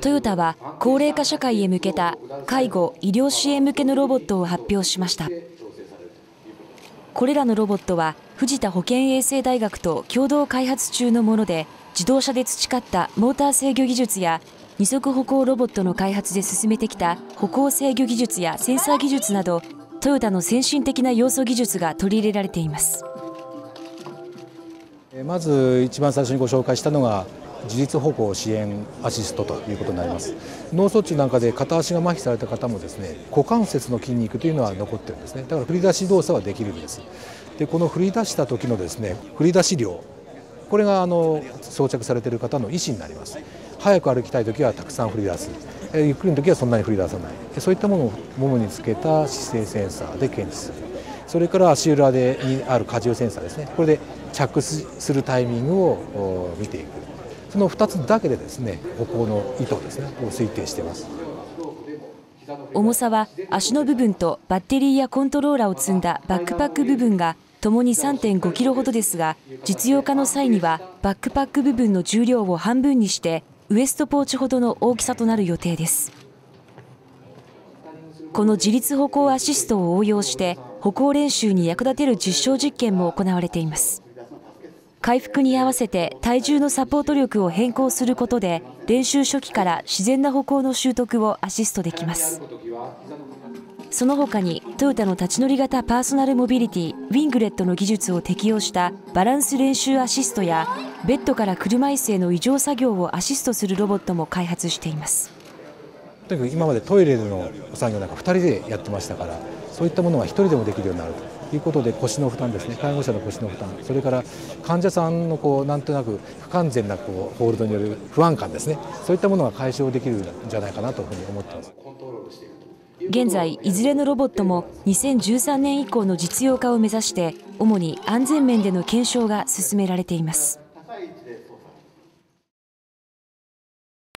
トヨタは高齢化社会へ向けた介護・医療支援向けのロボットを発表しました。これらのロボットは藤田保健衛生大学と共同開発中のもので自動車で培ったモーター制御技術や二足歩行ロボットの開発で進めてきた歩行制御技術やセンサー技術などトヨタの先進的な要素技術が取り入れられています。まず一番最初にご紹介したのが自立歩行支援アシストということになります。脳卒中なんかで片足が麻痺された方もですね股関節の筋肉というのは残ってるんですね。だから振り出し動作はできるんです。でこの振り出した時のですね振り出し量。これがあの装着されている方の意思になります。早く歩きたい時はたくさん振り出す。ゆっくりの時はそんなに振り出さない。そういったものをももにつけた姿勢センサーで検知する。それから足裏でにある荷重センサーですね。これで着するタイミングを見ていく。その2つだけでですね歩行の意図ですねを推定しています。重さは足の部分とバッテリーやコントローラーを積んだバックパック部分がともに3.5キロほどですが実用化の際にはバックパック部分の重量を半分にしてウエストポーチほどの大きさとなる予定です。この自立歩行アシストを応用して歩行練習に役立てる実証実験も行われています。回復に合わせて体重のサポート力を変更することで練習初期から自然な歩行の習得をアシストできます。その他にトヨタの立ち乗り型パーソナルモビリティウィングレットの技術を適用したバランス練習アシストやベッドから車椅子への異常作業をアシストするロボットも開発しています。とにかく今までトイレでの作業なんか2人でやってましたからそういったものが1人でもできるようになるということで腰の負担ですね。介護者の腰の負担。それから患者さんのこうなんとなく不完全なこうホールドによる不安感ですね。そういったものが解消できるんじゃないかなというふうに思ってます。現在いずれのロボットも2013年以降の実用化を目指して主に安全面での検証が進められています。